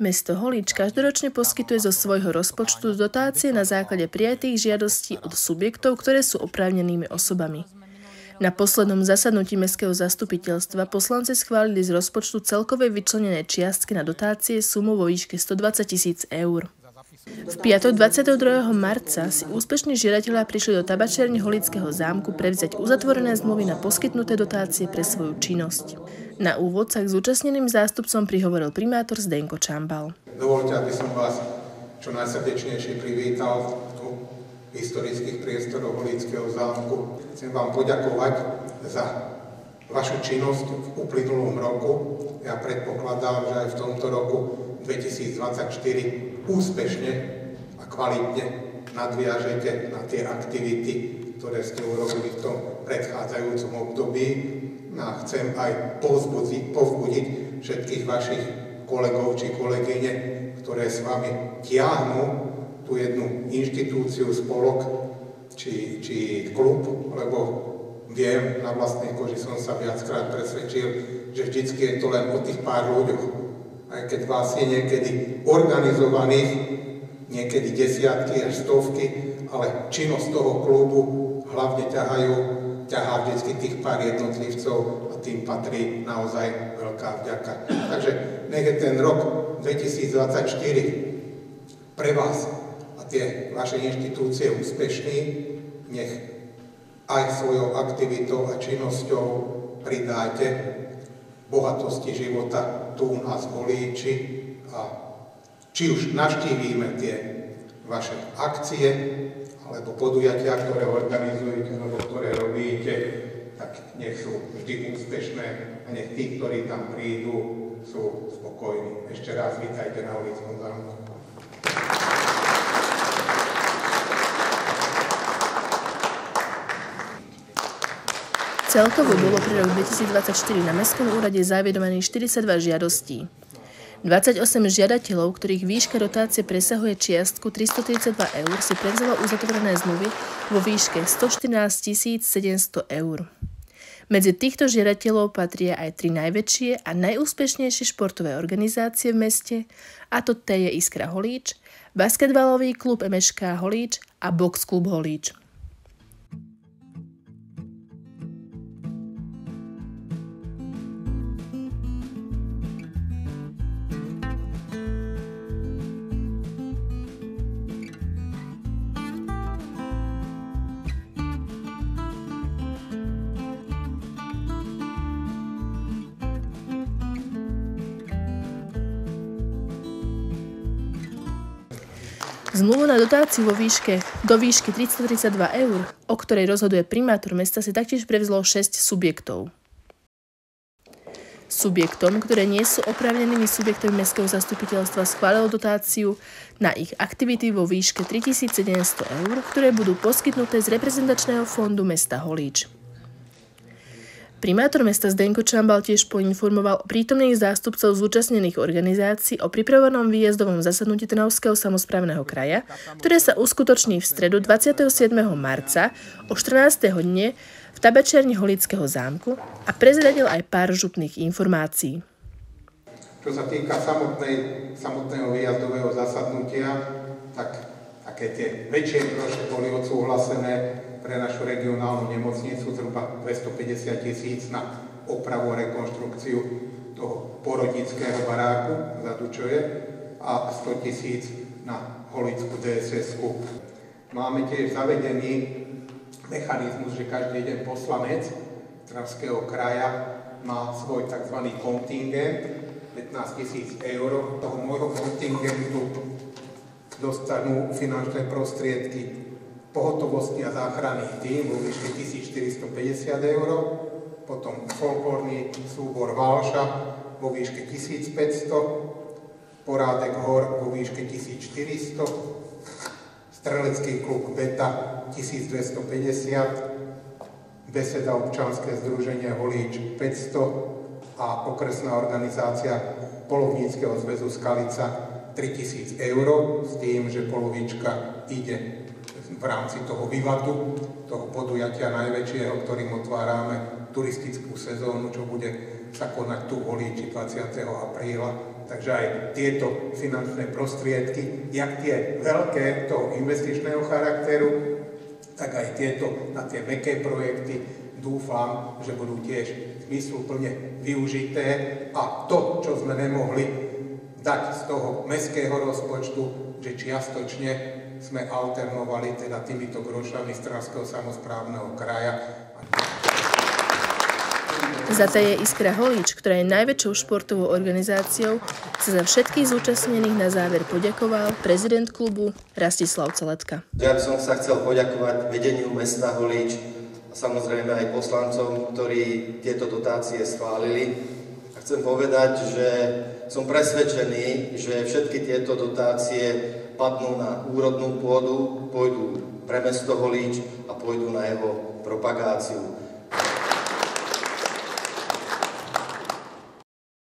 Mesto Holíč každoročne poskytuje zo svojho rozpočtu dotácie na základe prijatých žiadostí od subjektov, ktoré sú oprávnenými osobami. Na poslednom zasadnutí Mestského zastupiteľstva poslanci schválili z rozpočtu celkovej vyčlenené čiastky na dotácie sumu vo výške 120 tisíc eur. V piatok 22. marca si úspešní žiadatelia prišli do tabačiarne Holického zámku prevziať uzatvorené zmluvy na poskytnuté dotácie pre svoju činnosť. Na úvod sa k zúčastneným zástupcom prihovoril primátor Zdenko Čambal. Dovolte, aby som vás čo najsrdečnejšie privítal tu v historických priestoroch Holického zámku. Chcem vám poďakovať za vašu činnosť v uplynulom roku. Ja predpokladám, že aj v tomto roku 2024 úspešne a kvalitne nadviažete na tie aktivity, ktoré ste urobili v tom predchádzajúcom období a chcem aj povzbudiť, povzbudiť všetkých vašich kolegov či kolegyne, ktoré s vami tiahnu tú jednu inštitúciu, spolok či, či klub, lebo viem, na vlastnej koži som sa viackrát presvedčil, že vždycky je to len o tých pár ľuďoch. Aj keď vás je niekedy organizovaných, niekedy desiatky až stovky, ale činnosť toho klubu hlavne ťahajú ťahá vždy tých pár jednotlivcov a tým patrí naozaj veľká vďaka. Takže nech je ten rok 2024 pre vás a tie vaše inštitúcie úspešný, nech aj svojou aktivitou a činnosťou pridáte bohatosti života tu u nás v Líči a či už navštívime tie vaše akcie, alebo podujatia, ktoré organizujete, alebo ktoré robíte, tak nech sú vždy úspešné a nech tí, ktorí tam prídu, sú spokojní. Ešte raz vítajte na ulickom zámku. Celkovo bolo pre rok 2024 na Mestskom úrade zaviedovaných 42 žiadostí. 28 žiadateľov, ktorých výška dotácie presahuje čiastku 332 eur, si prevzalo uzatvorené zmluvy vo výške 114 700 eur. Medzi týchto žiadateľov patria aj tri najväčšie a najúspešnejšie športové organizácie v meste, a to T Iskra Holíč, basketbalový klub MŠK Holíč a box klub Holíč. Zmluvu na dotáciu vo výške, do výšky 332 eur, o ktorej rozhoduje primátor mesta, si taktiež prevzlo 6 subjektov. Subjektom, ktoré nie sú oprávnenými subjektami Mestského zastupiteľstva, schválilo dotáciu na ich aktivity vo výške 3700 eur, ktoré budú poskytnuté z reprezentačného fondu mesta Holíč. Primátor mesta Zdenko Čambal tiež poinformoval prítomných zástupcov zúčastnených organizácií o pripravenom výjazdovom zasadnutí Trnavského samozprávneho kraja, ktoré sa uskutoční v stredu 27. marca o 14. hodine v tabačiarni Holického zámku a prezradil aj pár župných informácií. Čo sa týka samotnej, samotného výjazdového zasadnutia, tak také tie väčšie groše boli odsúhlasené pre našu regionálnu nemocnicu zhruba 250 tisíc na opravu a rekonštrukciu toho porodnického baráku za Dučoje a 100 tisíc na holickú dss -ku. Máme tiež zavedený mechanizmus, že každý jeden poslanec Travského kraja má svoj tzv. kontingent, 15 tisíc eur. Toho môjho kontingentu dostanú finančné prostriedky pohotovosti a záchranný tým vo výške 1450 eur, potom folklórny súbor Válša vo výške 1500, Porádek hor vo výške 1400, Strelecký klub Beta 1250, Beseda občanské združenie Holíč 500 a okresná organizácia Polovníckého zväzu Skalica 3000 eur s tým, že polovička ide v rámci toho vývatu, toho podujatia najväčšieho, ktorým otvárame turistickú sezónu, čo bude sa konať tu volíči 20. apríla. Takže aj tieto finančné prostriedky, jak tie veľké toho investičného charakteru, tak aj tieto na tie meké projekty dúfam, že budú tiež zmysluplne využité a to, čo sme nemohli dať z toho mestského rozpočtu, že čiastočne sme alternovali teda týmito grošami z Travského samozprávneho kraja Zata je Iskra Holíč, ktorá je najväčšou športovou organizáciou, sa za všetkých zúčastnených na záver poďakoval prezident klubu Rastislav Celetka. Ja by som sa chcel poďakovať vedeniu mesta Holíč a samozrejme aj poslancom, ktorí tieto dotácie schválili. Chcem povedať, že som presvedčený, že všetky tieto dotácie padnú na úrodnú pôdu, pôjdu pre mesto Holíč a pôjdu na jeho propagáciu.